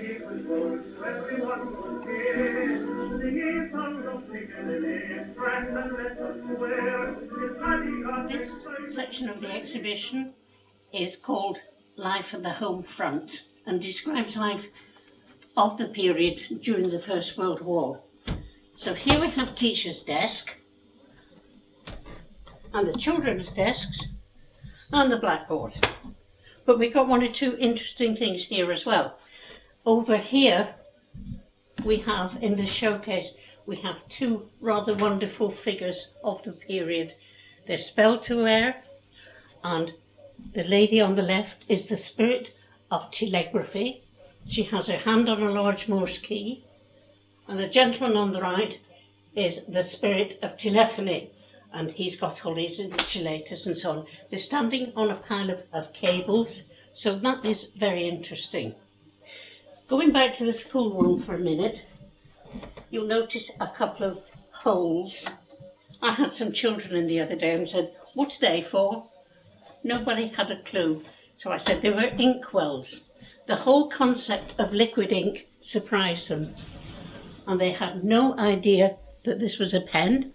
This section of the exhibition is called Life at the Home Front and describes life of the period during the First World War. So here we have teacher's desk and the children's desks and the blackboard. But we've got one or two interesting things here as well. Over here we have in the showcase we have two rather wonderful figures of the period. They're spelled to wear and the lady on the left is the spirit of telegraphy. She has her hand on a large Morse key. And the gentleman on the right is the spirit of telephony. And he's got all these insulators and so on. They're standing on a pile of, of cables. So that is very interesting. Going back to the schoolroom for a minute, you'll notice a couple of holes. I had some children in the other day and said, what are they for? Nobody had a clue. So I said they were ink wells. The whole concept of liquid ink surprised them. And they had no idea that this was a pen.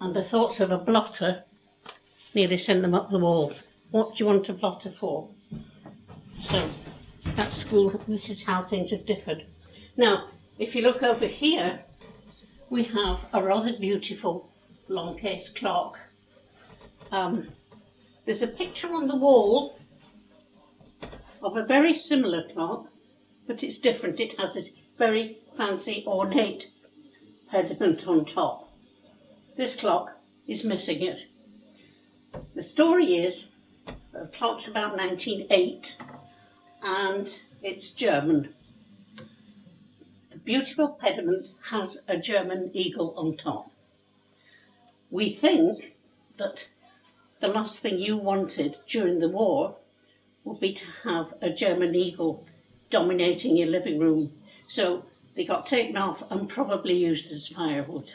And the thoughts of a blotter nearly sent them up the wall. What do you want a blotter for? So at school, this is how things have differed. Now, if you look over here, we have a rather beautiful long case clock. Um, there's a picture on the wall of a very similar clock, but it's different. It has this very fancy ornate pediment on top. This clock is missing it. The story is the clock's about 1908 and it's German. The beautiful pediment has a German eagle on top. We think that the last thing you wanted during the war would be to have a German eagle dominating your living room. So they got taken off and probably used as firewood.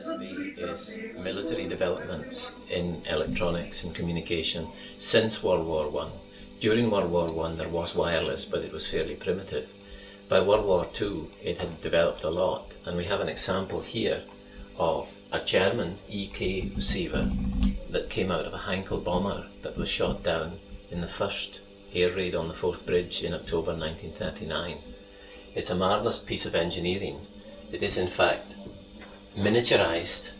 Is military developments in electronics and communication since World War One. During World War One, there was wireless, but it was fairly primitive. By World War Two, it had developed a lot, and we have an example here of a German EK receiver that came out of a Heinkel bomber that was shot down in the first air raid on the Forth Bridge in October 1939. It's a marvellous piece of engineering. It is in fact miniaturized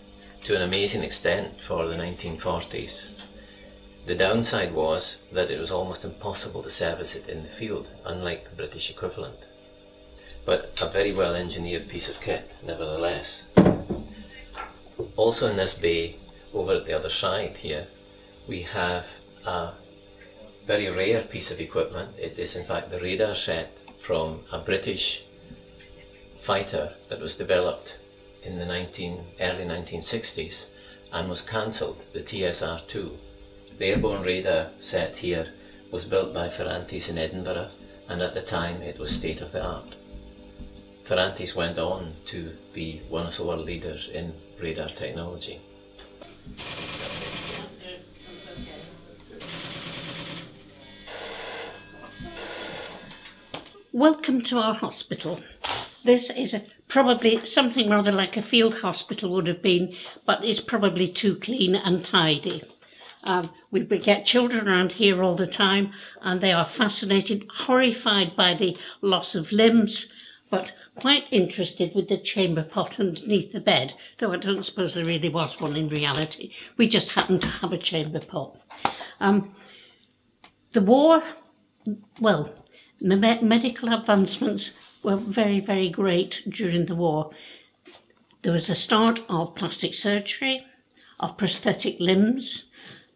to an amazing extent for the 1940s. The downside was that it was almost impossible to service it in the field, unlike the British equivalent. But a very well engineered piece of kit, nevertheless. Also in this bay, over at the other side here, we have a very rare piece of equipment. It is in fact the radar set from a British fighter that was developed in the 19, early 1960s and was cancelled, the TSR-2. The airborne radar set here was built by Ferranti's in Edinburgh and at the time it was state of the art. Ferranti's went on to be one of the world leaders in radar technology. Welcome to our hospital. This is a, probably something rather like a field hospital would have been, but it's probably too clean and tidy. Um, we, we get children around here all the time, and they are fascinated, horrified by the loss of limbs, but quite interested with the chamber pot underneath the bed, though I don't suppose there really was one in reality. We just happened to have a chamber pot. Um, the war, well, the me medical advancements were very, very great during the war. There was a start of plastic surgery, of prosthetic limbs.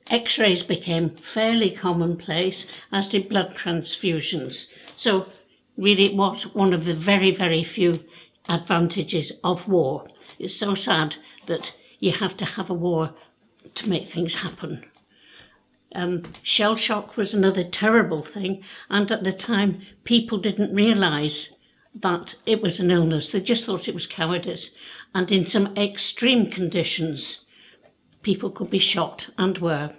X-rays became fairly commonplace, as did blood transfusions. So really it was one of the very, very few advantages of war. It's so sad that you have to have a war to make things happen. Um, shell shock was another terrible thing, and at the time, people didn't realise that it was an illness. They just thought it was cowardice. And in some extreme conditions, people could be shot and were.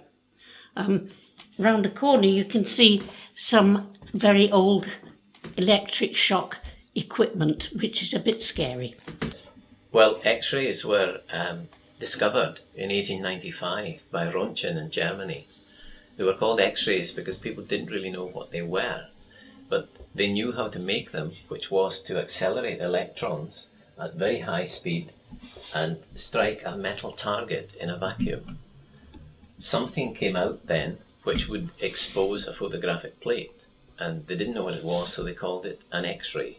Um, round the corner, you can see some very old electric shock equipment, which is a bit scary. Well, X-rays were um, discovered in 1895 by Röntgen in Germany. They were called X-rays because people didn't really know what they were, but they knew how to make them, which was to accelerate electrons at very high speed and strike a metal target in a vacuum. Something came out then which would expose a photographic plate, and they didn't know what it was, so they called it an X-ray.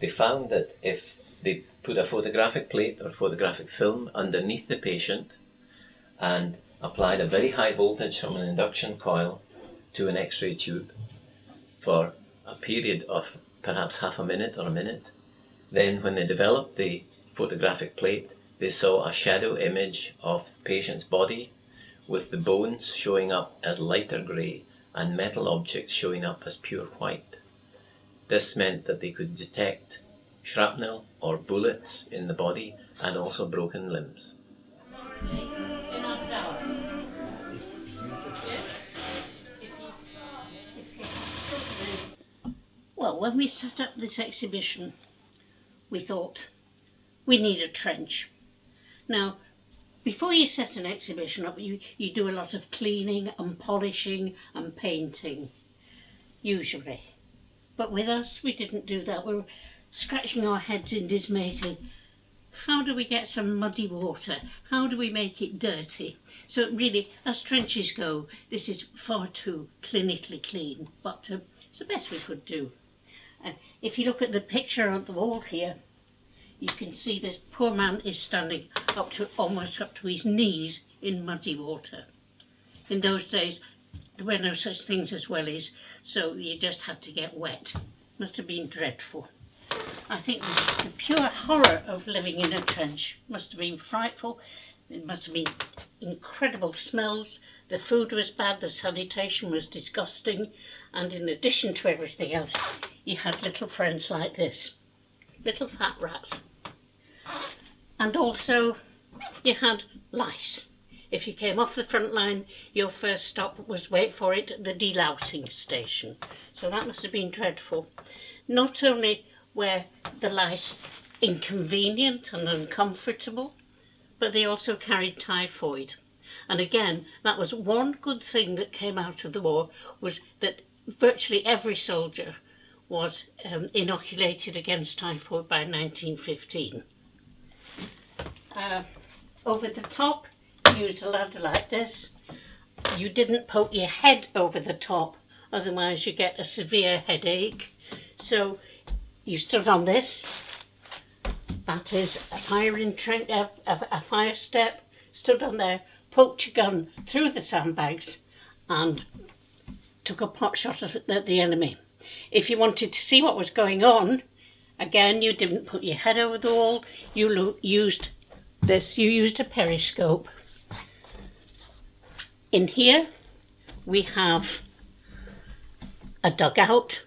They found that if they put a photographic plate or photographic film underneath the patient and applied a very high voltage from an induction coil to an X-ray tube for a period of perhaps half a minute or a minute, then when they developed the photographic plate, they saw a shadow image of the patient's body with the bones showing up as lighter grey and metal objects showing up as pure white. This meant that they could detect shrapnel or bullets in the body and also broken limbs. When we set up this exhibition, we thought we need a trench. Now, before you set an exhibition up, you, you do a lot of cleaning and polishing and painting, usually. But with us, we didn't do that. We were scratching our heads in dismay how do we get some muddy water? How do we make it dirty? So really, as trenches go, this is far too clinically clean, but uh, it's the best we could do. Uh, if you look at the picture on the wall here, you can see this poor man is standing up to almost up to his knees in muddy water. In those days, there were no such things as wellies, so you just had to get wet. Must have been dreadful. I think the, the pure horror of living in a trench must have been frightful. It must have been incredible smells. The food was bad, the sanitation was disgusting, and in addition to everything else, you had little friends like this, little fat rats and also you had lice. If you came off the front line, your first stop was, wait for it, the delousing station. So that must have been dreadful. Not only were the lice inconvenient and uncomfortable, but they also carried typhoid. And again, that was one good thing that came out of the war, was that virtually every soldier was um, inoculated against typhoid by 1915 uh, over the top, use a ladder like this. You didn't poke your head over the top, otherwise you get a severe headache. So you stood on this. That is a firing trench, a, a, a fire step. Stood on there, poked your gun through the sandbags, and took a pot shot at the, the enemy. If you wanted to see what was going on, again, you didn't put your head over the wall. You used this, you used a periscope. In here, we have a dugout,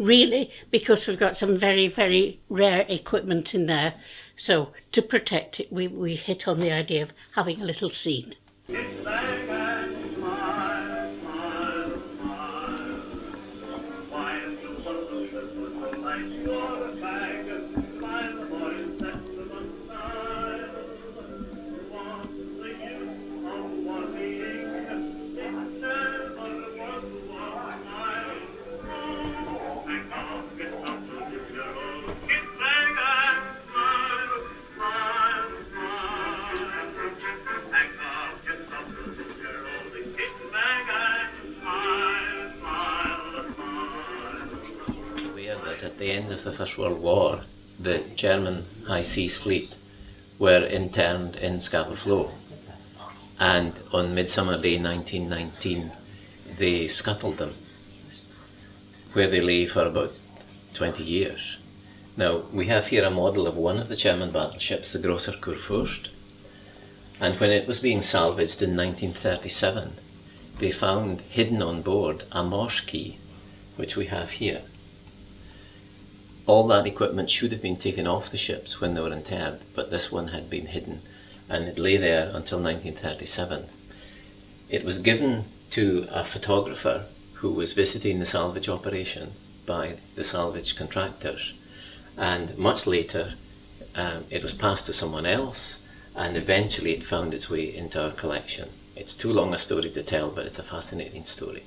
really, because we've got some very, very rare equipment in there. So to protect it, we, we hit on the idea of having a little scene. The end of the First World War, the German High Seas Fleet were interned in Scapa Flow. And on Midsummer Day 1919, they scuttled them, where they lay for about 20 years. Now, we have here a model of one of the German battleships, the Grosser Kurfürst, and when it was being salvaged in 1937, they found hidden on board a Morse key, which we have here all that equipment should have been taken off the ships when they were interred, but this one had been hidden and it lay there until 1937. It was given to a photographer who was visiting the salvage operation by the salvage contractors, and much later um, it was passed to someone else, and eventually it found its way into our collection. It's too long a story to tell, but it's a fascinating story.